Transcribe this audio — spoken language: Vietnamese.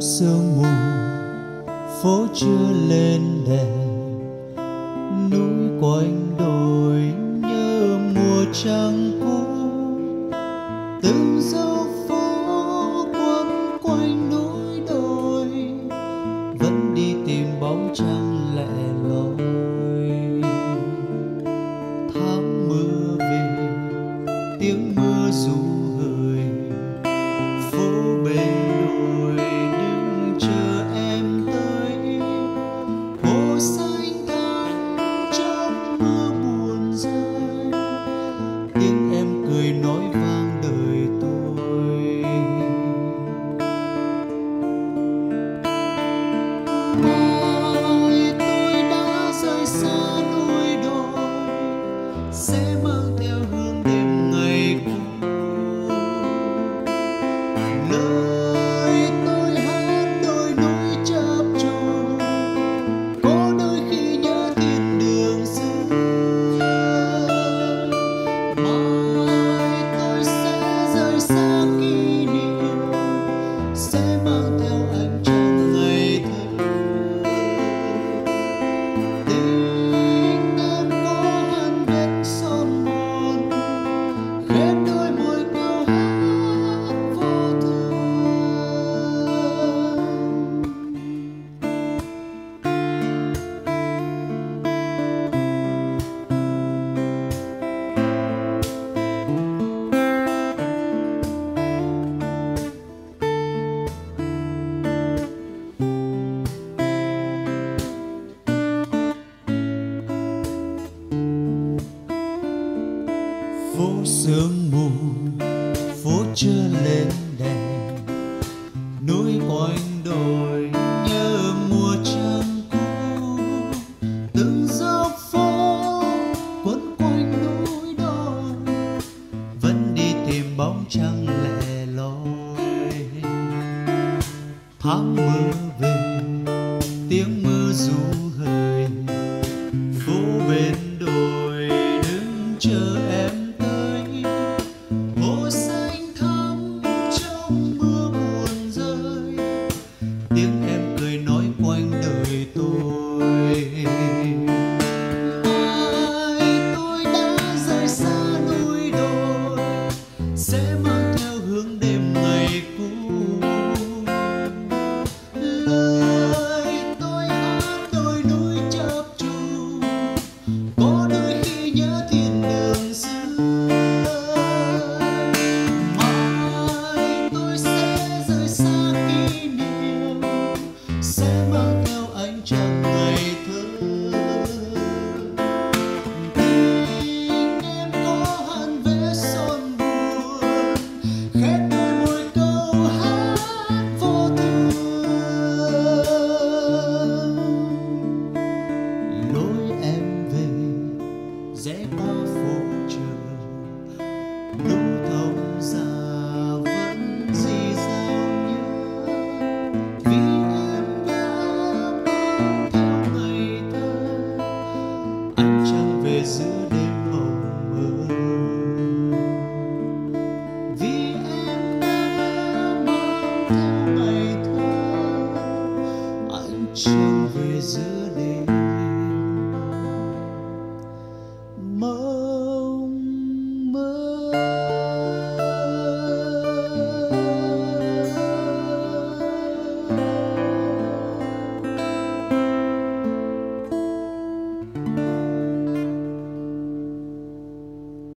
sương mù, phố chưa lên đèn. Núi quanh đồi như mùa trăng cũ, từng dấu No. phố sương mù, phố chưa lên đèn. Núi quanh đồi nhớ mùa trăng cũ, từng dốc phố quấn quanh núi đồi, vẫn đi tìm bóng trăng lẻ loi. Tháng mưa me. anh trăng về giữa đêm mộng mơ. Vì em đã mơ